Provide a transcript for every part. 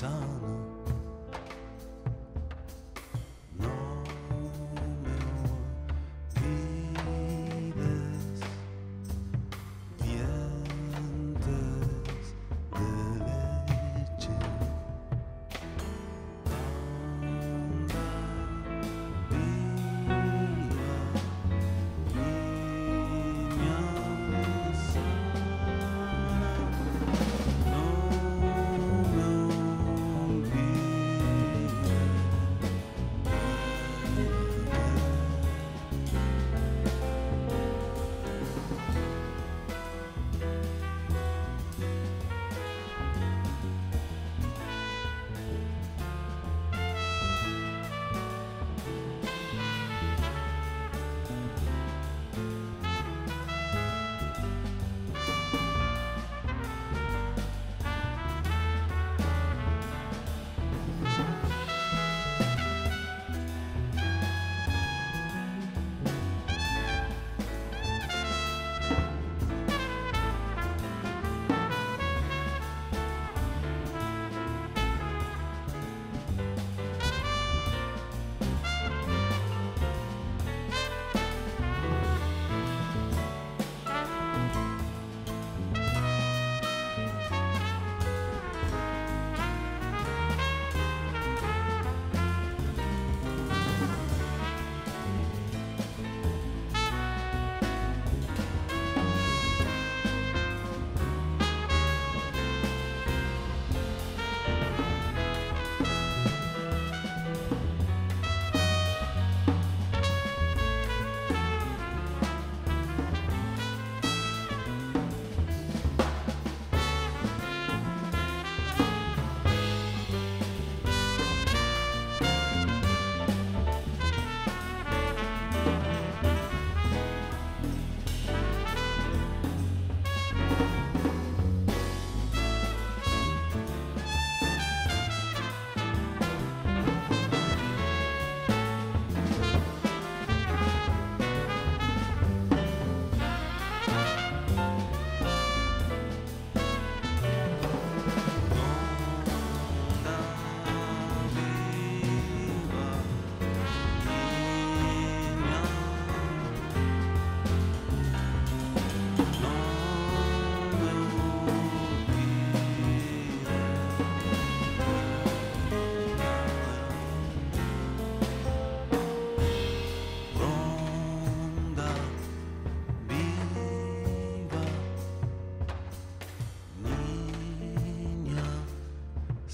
Sana.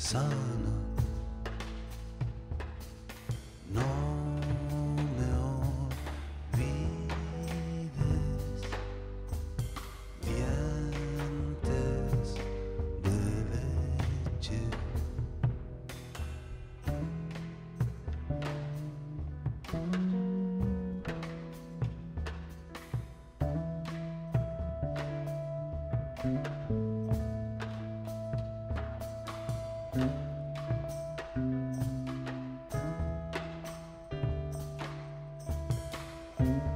Sana, no me olvides, dientes de leche. thank you